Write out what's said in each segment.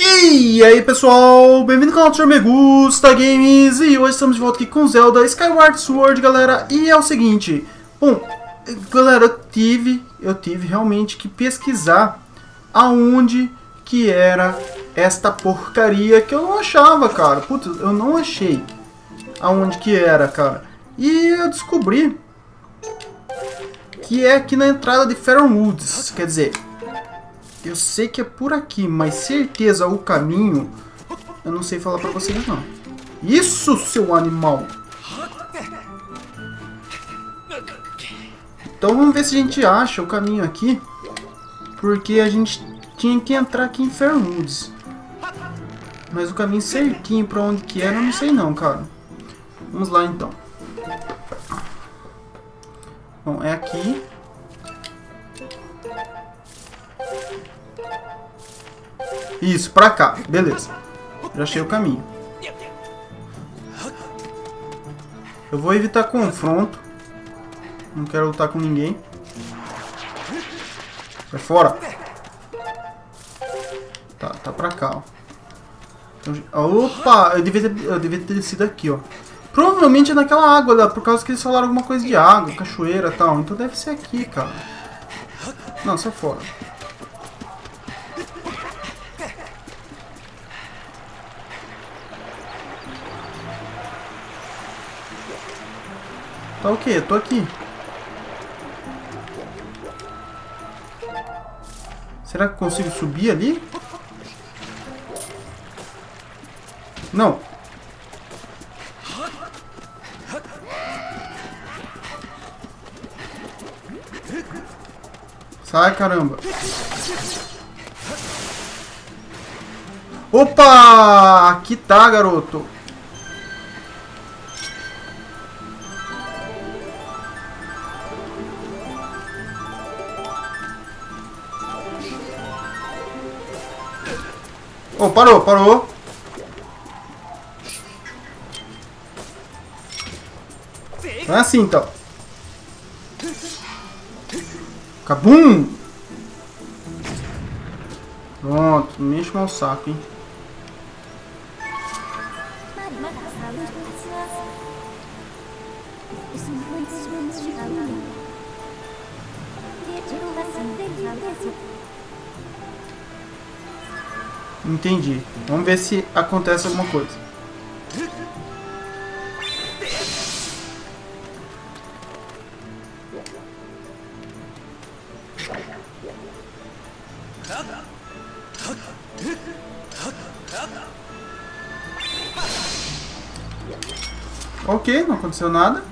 E aí pessoal, bem-vindo ao canal do Sr. Games E hoje estamos de volta aqui com Zelda Skyward Sword, galera E é o seguinte, bom, galera, eu tive, eu tive realmente que pesquisar Aonde que era esta porcaria que eu não achava, cara Putz, eu não achei aonde que era, cara E eu descobri que é aqui na entrada de Faron Woods, quer dizer, eu sei que é por aqui, mas certeza o caminho eu não sei falar pra vocês não. Isso, seu animal! Então vamos ver se a gente acha o caminho aqui. Porque a gente tinha que entrar aqui em Fairwoods. Mas o caminho certinho pra onde que era, eu não sei não, cara. Vamos lá então. Bom, é aqui. Isso, pra cá. Beleza. Já achei o caminho. Eu vou evitar confronto. Não quero lutar com ninguém. Sai fora. Tá, tá pra cá, ó. Então, opa! Eu devia, ter, eu devia ter descido aqui, ó. Provavelmente é naquela água por causa que eles falaram alguma coisa de água, cachoeira e tal. Então deve ser aqui, cara. Não, sai fora. Tá o quê? Tô aqui. Será que eu consigo subir ali? Não. Sai, caramba. Opa! Aqui tá, garoto. Parou, parou. Não é assim, então. Cabum! Pronto, mexe com o saco, hein? Entendi. Vamos ver se acontece alguma coisa. Ok, não aconteceu nada.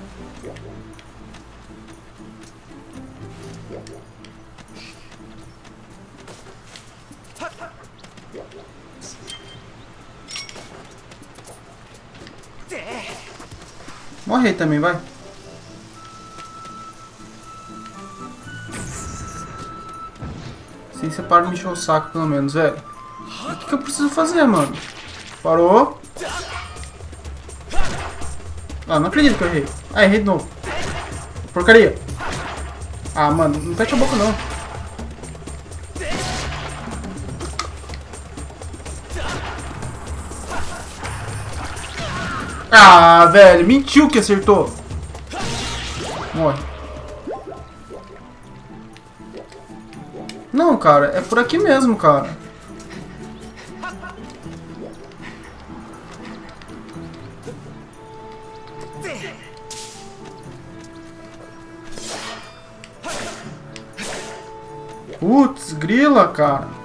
Morre aí também, vai. Assim você para de me encher o saco, pelo menos, velho. O que, que eu preciso fazer, mano? Parou. Ah, não acredito que eu errei. Ah, errei de novo. Porcaria. Ah, mano, não fecha a boca, não. Ah, velho, mentiu que acertou. Morre. Não, cara, é por aqui mesmo, cara. Putz, grila, cara.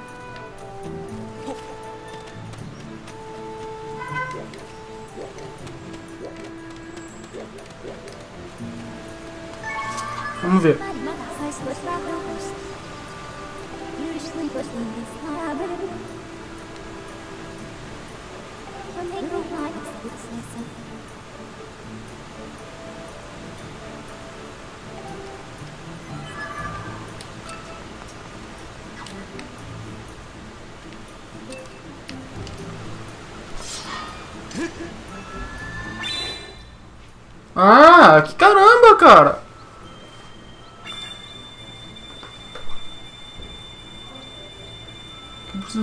Vamos ver. Ah, que caramba, cara!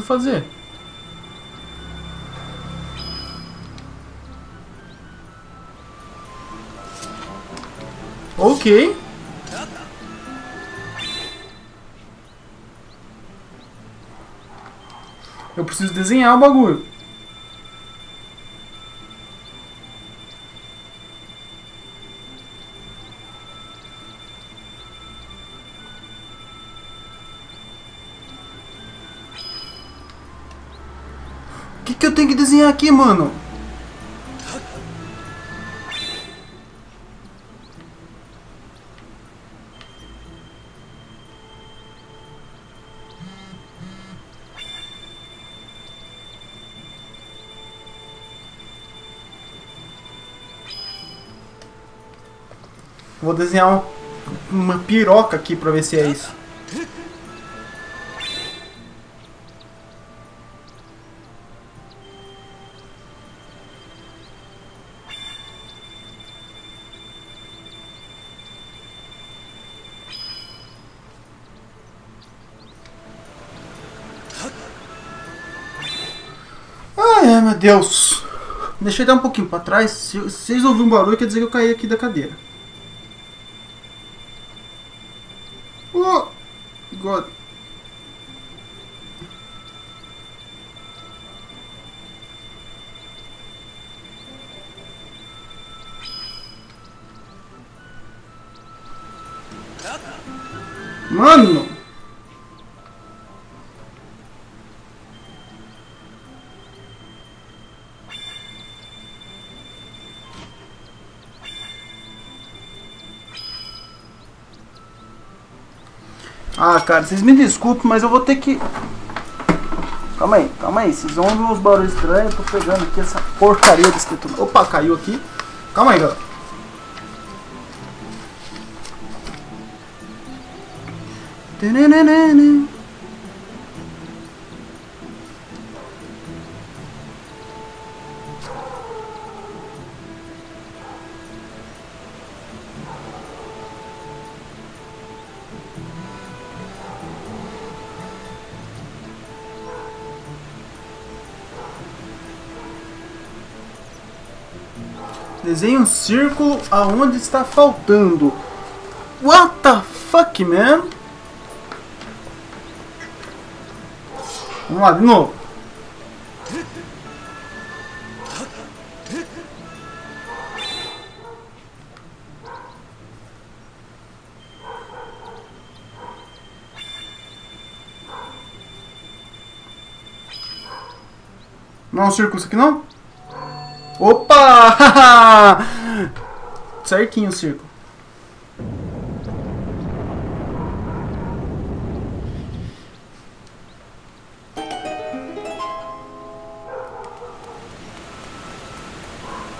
fazer. Ok. Eu preciso desenhar o bagulho. Que, que eu tenho que desenhar aqui, mano? Vou desenhar uma piroca aqui pra ver se é isso. Ai, meu Deus. Deixa eu dar um pouquinho pra trás. Se vocês ouviram um barulho, quer dizer que eu caí aqui da cadeira. Ah, cara, vocês me desculpem, mas eu vou ter que... Calma aí, calma aí. Vocês vão ouvir uns barulhos estranhos. Eu tô pegando aqui essa porcaria de escritura. Opa, caiu aqui. Calma aí, galera. Desenhe um círculo aonde está faltando. What the fuck, man? Vamos lá, de novo. Não é um círculo isso aqui não? Opa! Certinho o círculo.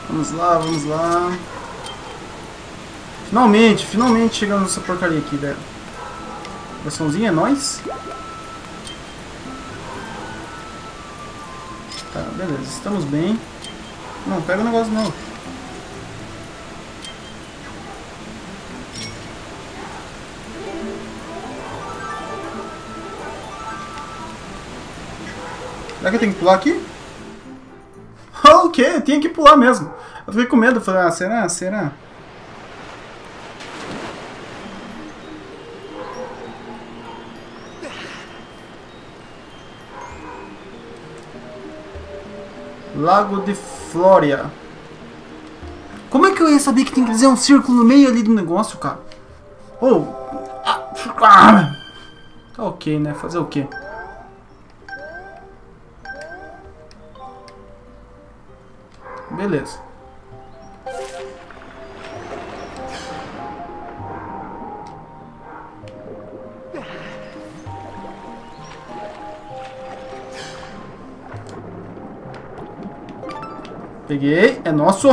Vamos lá, vamos lá. Finalmente, finalmente chegamos nessa porcaria aqui, velho. Versãozinha é nóis. Tá, beleza, estamos bem. Não, pega o negócio não. Será que eu tenho que pular aqui? ok, eu tinha que pular mesmo. Eu fiquei com medo, falei, ah, será? Será? Lago de Flória. Como é que eu ia saber que tem que dizer um círculo no meio ali do negócio, cara? Oh. Ah, ah. Tá ok, né? Fazer o quê? Beleza. Peguei, é nosso.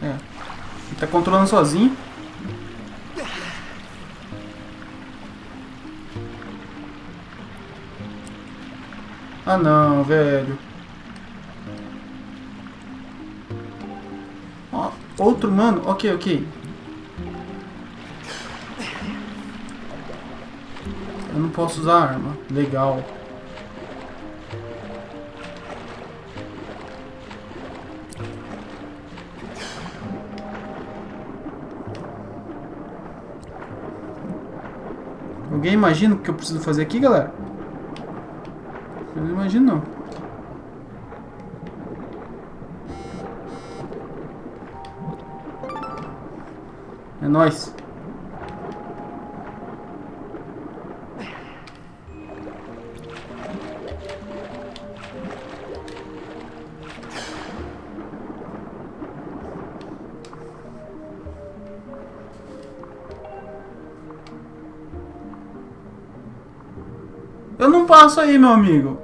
É. Ele tá controlando sozinho. Ah não, velho. Ó, outro mano? Ok, ok. posso usar arma. Legal. Alguém imagina o que eu preciso fazer aqui, galera? Eu não imagino, não. É nóis. Passo aí, meu amigo.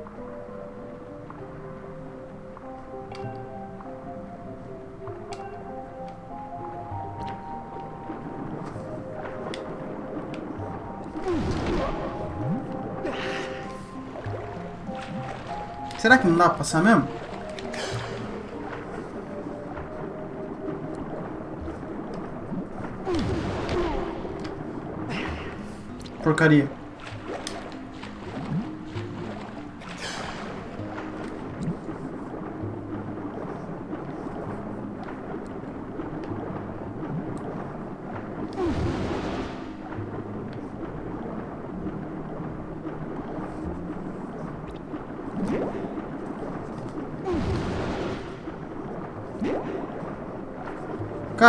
Será que não dá pra passar mesmo? Porcaria.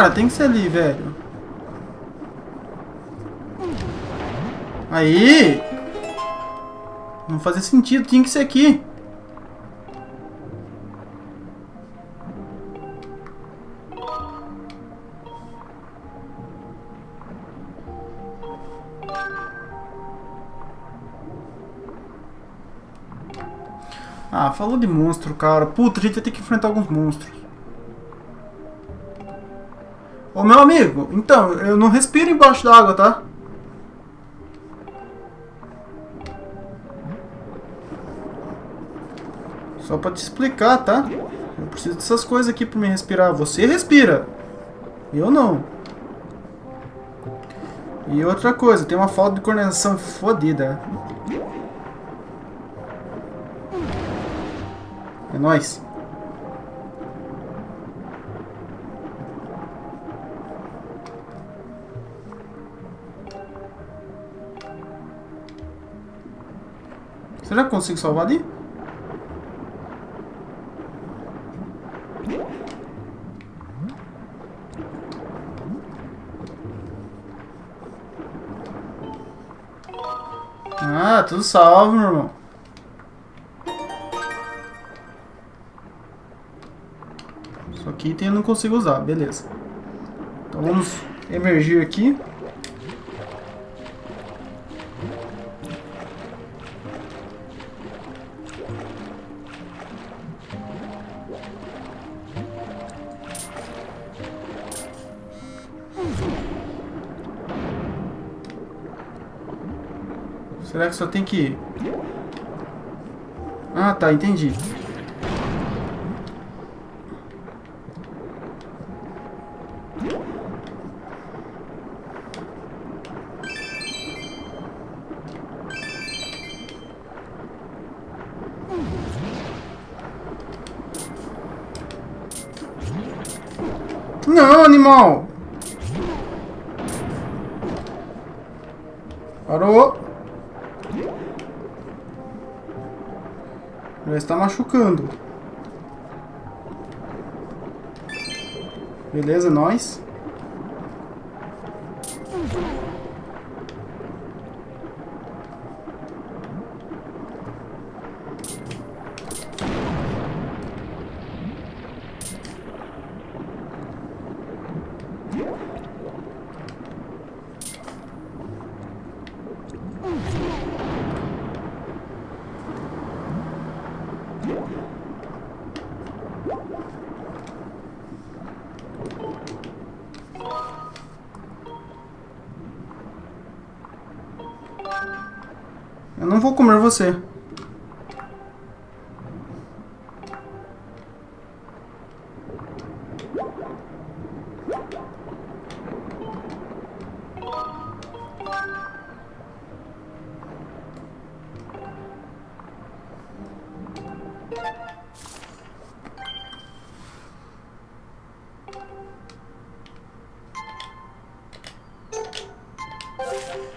Cara, tem que ser ali, velho. Aí! Não fazia sentido, tinha que ser aqui. Ah, falou de monstro, cara. Puta, a gente vai ter que enfrentar alguns monstros. Ô meu amigo, então, eu não respiro embaixo d'água, tá? Só pra te explicar, tá? Eu preciso dessas coisas aqui pra me respirar. Você respira. Eu não. E outra coisa, tem uma falta de coordenação fodida. É nóis. Será que consigo salvar ali? Ah, tudo salvo, meu irmão. Só que item eu não consigo usar, beleza. Então vamos emergir aqui. Será que só tem que... Ah, tá, entendi. Machucando. Beleza, nós. Eu não vou comer você.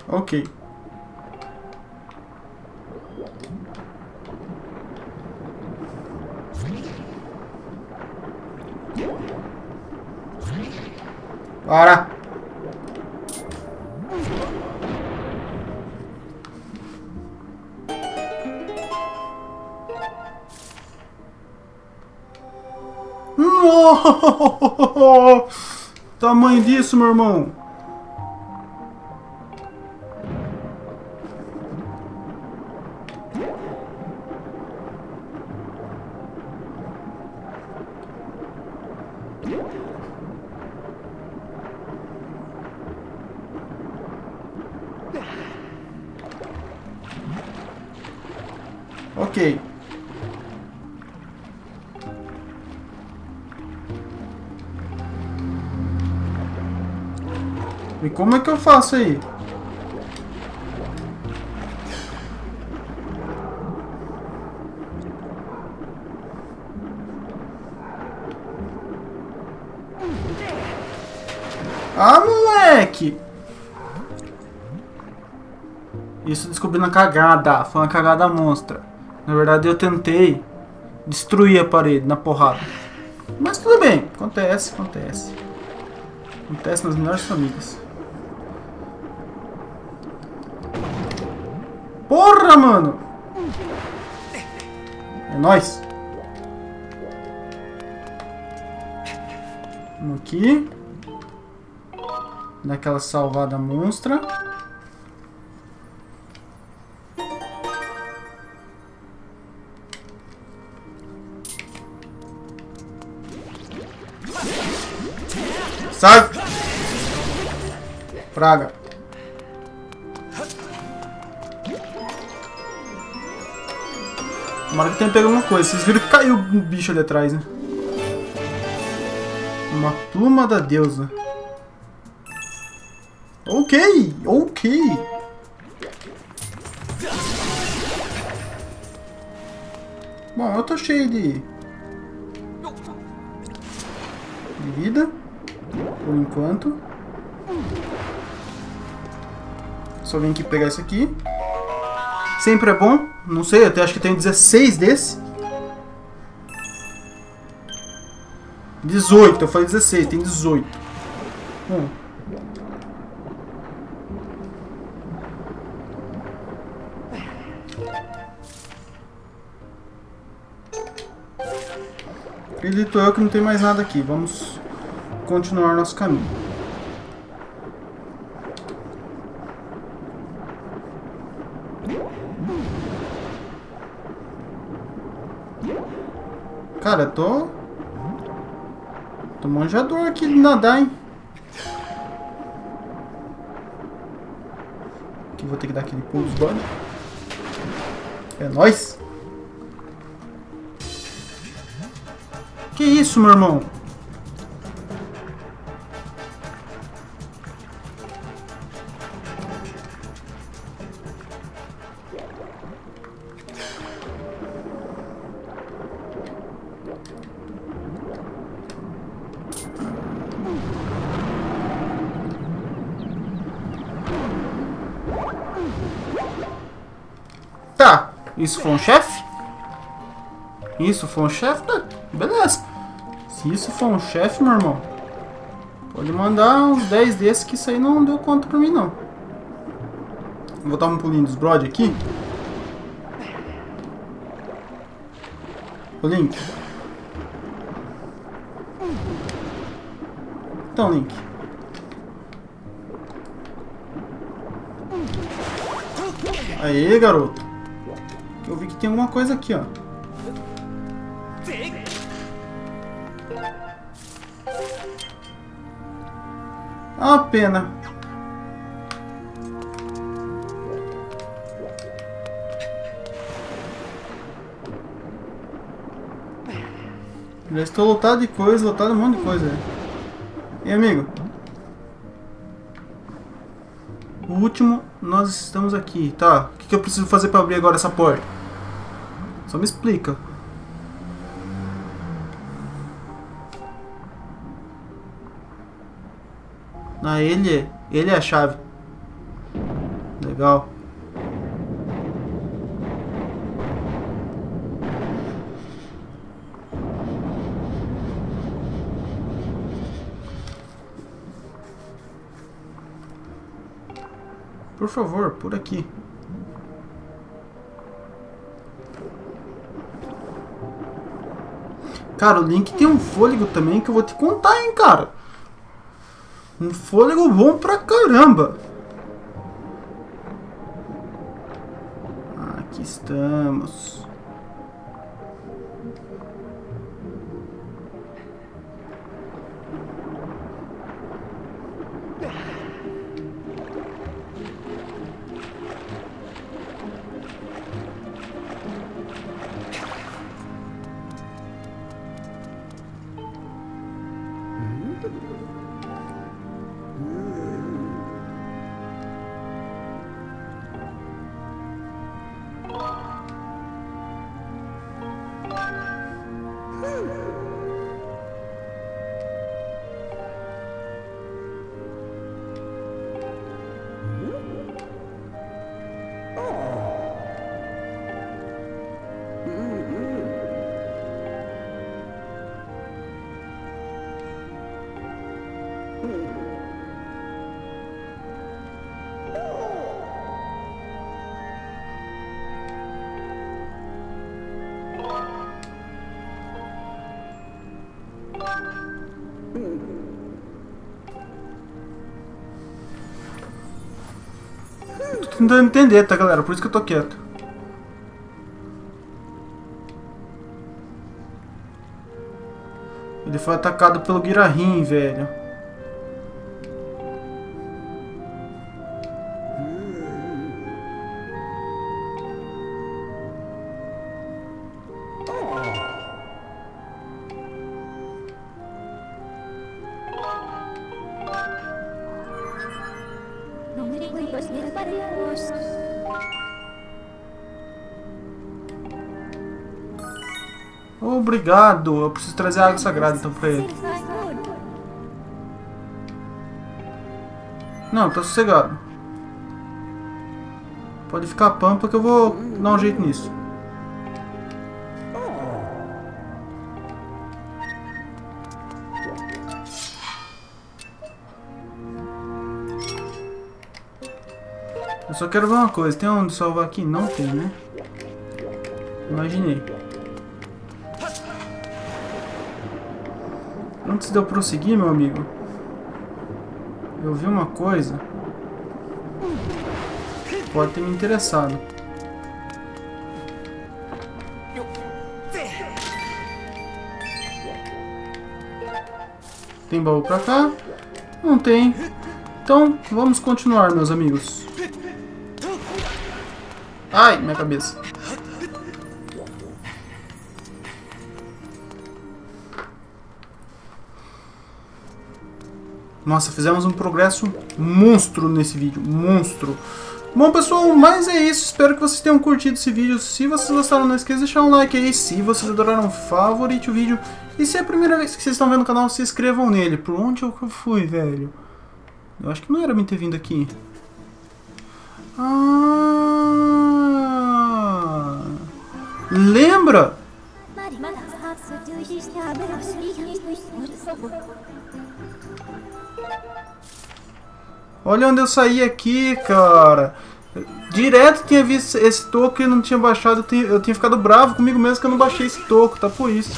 Ok. Tamanho disso, meu irmão. Como é que eu faço aí? Ah, moleque! Isso descobri na cagada. Foi uma cagada monstra. Na verdade, eu tentei destruir a parede na porrada. Mas tudo bem. Acontece, acontece. Acontece nas melhores famílias. Mano! É nóis! Vamos aqui. Daquela salvada monstra. Sai! Praga. Tomara que tenha pego alguma coisa. Vocês viram que caiu um bicho ali atrás, né? Uma pluma da deusa. Ok, ok. Bom, eu tô cheio de... de vida. Por enquanto. Só vim aqui pegar isso aqui. Sempre é bom. Não sei, até acho que tem 16 desse. 18, eu falei 16, tem 18. Hum. Acredito eu que não tem mais nada aqui. Vamos continuar nosso caminho. Cara, tô... Tô manjador aqui de nadar, hein? Aqui vou ter que dar aquele pulo dos dois. É nóis! Que isso, meu irmão? Tá, isso foi um chefe? Isso foi um chefe? Tá, beleza. Se isso for um chefe, meu irmão, pode mandar uns 10 desses que isso aí não deu conta pra mim, não. Vou dar um pulinho dos brod aqui. Ô, Link. Então, Link. Aê, garoto. Eu vi que tem alguma coisa aqui, ó. Ah, pena. Já estou lotado de coisa, lotado de um monte de coisa. E amigo? O último, nós estamos aqui. Tá, o que, eu preciso fazer para abrir agora essa porta? Só me explica. Ah, ele, ele é a chave. Legal. Por favor, por aqui. Cara, o Link tem um fôlego também que eu vou te contar, hein, cara. Um fôlego bom pra caramba. Aqui estamos. Tô tentando entender, tá, galera? Por isso que eu tô quieto. Ele foi atacado pelo Guirahim, velho. Obrigado. Eu preciso trazer água sagrada então pra ele. Não, tá sossegado. Pode ficar pampa que eu vou dar um jeito nisso. Eu só quero ver uma coisa. Tem onde salvar aqui? Não tem, né? Imaginei. Antes de eu prosseguir, meu amigo, eu vi uma coisa pode ter me interessado. Tem baú pra cá? Não tem. Então, vamos continuar, meus amigos. Ai, minha cabeça. Nossa, fizemos um progresso monstro nesse vídeo, monstro. Bom, pessoal, mas é isso. Espero que vocês tenham curtido esse vídeo. Se vocês gostaram, não esqueça de deixar um like aí. Se vocês adoraram, favorite o vídeo. E se é a primeira vez que vocês estão vendo o canal, se inscrevam nele. Por onde eu fui, velho? Eu acho que não era me ter vindo aqui. Ah... Lembra? Olha onde eu saí aqui, cara. Direto tinha visto esse toco e não tinha baixado. Eu tinha ficado bravo comigo mesmo que eu não baixei esse toco, tá por isso.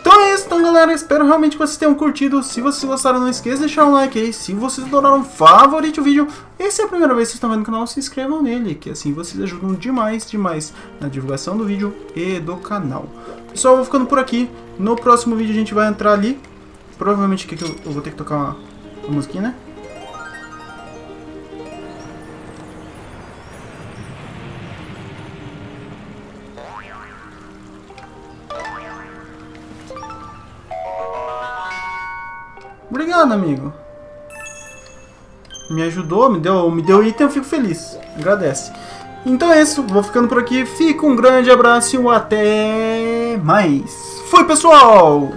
Então é isso, então galera, espero realmente que vocês tenham curtido. Se vocês gostaram, não esqueça de deixar um like aí. Se vocês adoraram, favorite o vídeo. E se é a primeira vez que vocês estão vendo o canal, se inscrevam nele, que assim vocês ajudam demais, demais na divulgação do vídeo e do canal. Pessoal, eu vou ficando por aqui. No próximo vídeo a gente vai entrar ali. Provavelmente aqui eu vou ter que tocar uma, uma musiquinha, né? Obrigado, amigo. Me ajudou, me deu, me deu item, eu fico feliz. Agradece. Então é isso, vou ficando por aqui. Fica um grande abraço e até mais. Fui, pessoal!